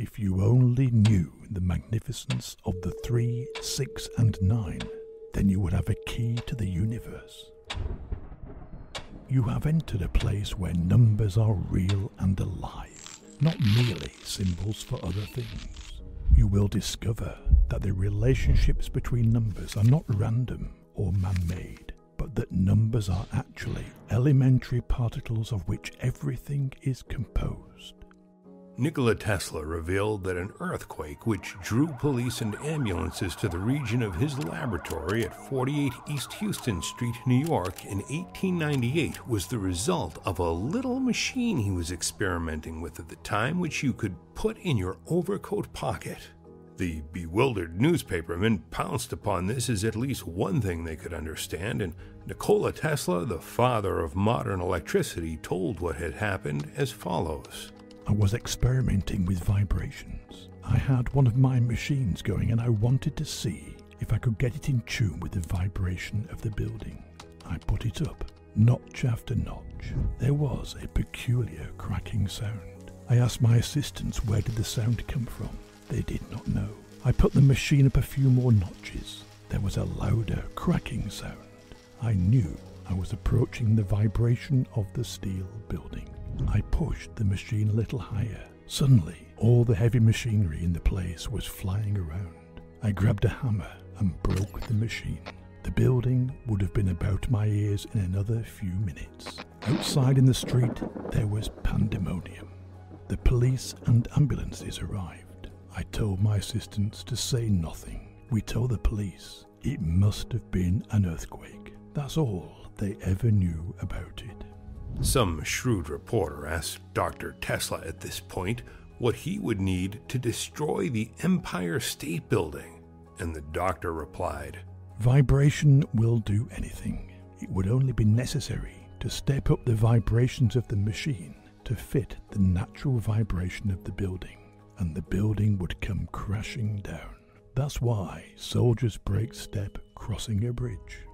If you only knew the magnificence of the 3, 6, and 9, then you would have a key to the universe. You have entered a place where numbers are real and alive, not merely symbols for other things. You will discover that the relationships between numbers are not random or man made, but that numbers are actually elementary particles of which everything is composed. Nikola Tesla revealed that an earthquake which drew police and ambulances to the region of his laboratory at 48 East Houston Street, New York in 1898 was the result of a little machine he was experimenting with at the time which you could put in your overcoat pocket. The bewildered newspapermen pounced upon this as at least one thing they could understand, and Nikola Tesla, the father of modern electricity, told what had happened as follows. I was experimenting with vibrations. I had one of my machines going and I wanted to see if I could get it in tune with the vibration of the building. I put it up, notch after notch. There was a peculiar cracking sound. I asked my assistants where did the sound come from. They did not know. I put the machine up a few more notches. There was a louder cracking sound. I knew I was approaching the vibration of the steel building. I pushed the machine a little higher. Suddenly, all the heavy machinery in the place was flying around. I grabbed a hammer and broke the machine. The building would have been about my ears in another few minutes. Outside in the street, there was pandemonium. The police and ambulances arrived. I told my assistants to say nothing. We told the police it must have been an earthquake. That's all they ever knew about it. Some shrewd reporter asked Dr. Tesla at this point what he would need to destroy the Empire State Building, and the doctor replied, Vibration will do anything. It would only be necessary to step up the vibrations of the machine to fit the natural vibration of the building, and the building would come crashing down. That's why soldiers break step crossing a bridge.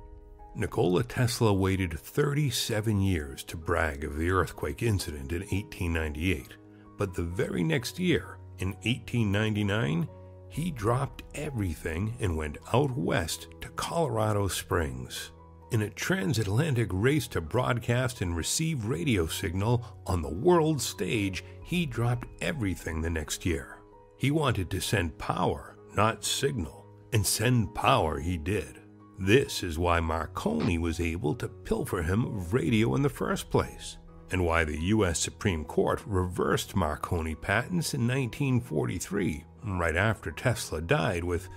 Nikola Tesla waited 37 years to brag of the earthquake incident in 1898, but the very next year, in 1899, he dropped everything and went out west to Colorado Springs. In a transatlantic race to broadcast and receive radio signal on the world stage, he dropped everything the next year. He wanted to send power, not signal, and send power he did. This is why Marconi was able to pilfer him of radio in the first place, and why the U.S. Supreme Court reversed Marconi patents in 1943, right after Tesla died, with,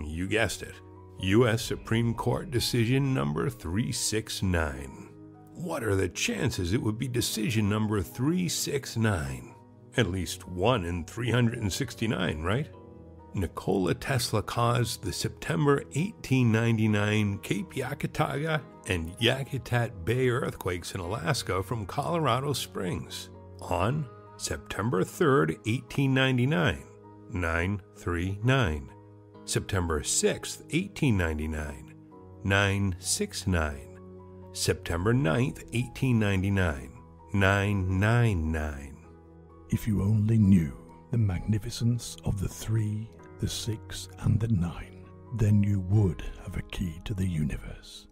you guessed it, U.S. Supreme Court decision number 369. What are the chances it would be decision number 369? At least one in 369, right? Nikola Tesla caused the September 1899 Cape Yakataga and Yakutat Bay earthquakes in Alaska from Colorado Springs on September 3, 1899, 939, September 6, 1899, 969, September 9, 1899, 999. If you only knew the magnificence of the three the six, and the nine, then you would have a key to the universe.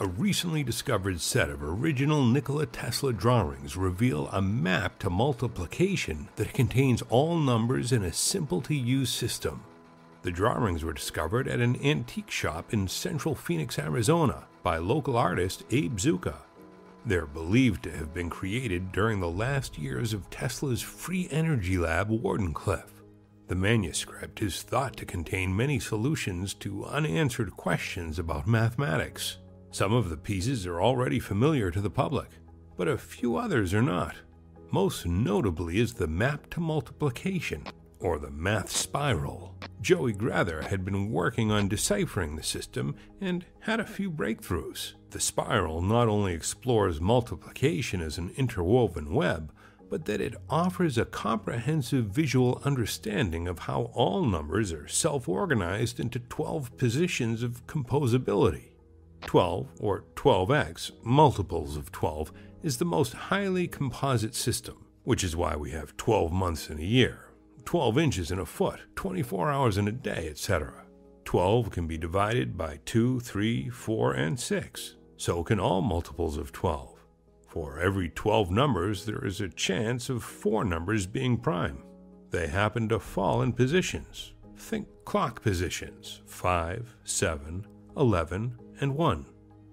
A recently discovered set of original Nikola Tesla drawings reveal a map to multiplication that contains all numbers in a simple to use system. The drawings were discovered at an antique shop in central Phoenix, Arizona by local artist Abe Zuka. They're believed to have been created during the last years of Tesla's free energy lab Wardenclyffe. The manuscript is thought to contain many solutions to unanswered questions about mathematics. Some of the pieces are already familiar to the public, but a few others are not. Most notably is the map to multiplication, or the math spiral. Joey Grather had been working on deciphering the system and had a few breakthroughs. The spiral not only explores multiplication as an interwoven web, but that it offers a comprehensive visual understanding of how all numbers are self organized into 12 positions of composability. 12, or 12x, multiples of 12, is the most highly composite system, which is why we have 12 months in a year. 12 inches in a foot, 24 hours in a day, etc. 12 can be divided by 2, 3, 4, and 6. So can all multiples of 12. For every 12 numbers, there is a chance of four numbers being prime. They happen to fall in positions. Think clock positions 5, 7, 11, and 1.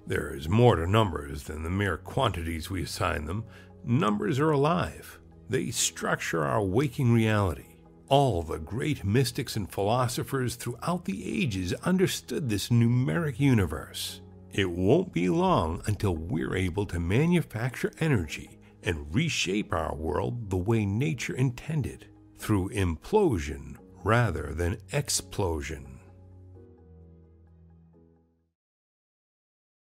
There is more to numbers than the mere quantities we assign them. Numbers are alive, they structure our waking reality. All the great mystics and philosophers throughout the ages understood this numeric universe. It won't be long until we're able to manufacture energy and reshape our world the way nature intended through implosion rather than explosion.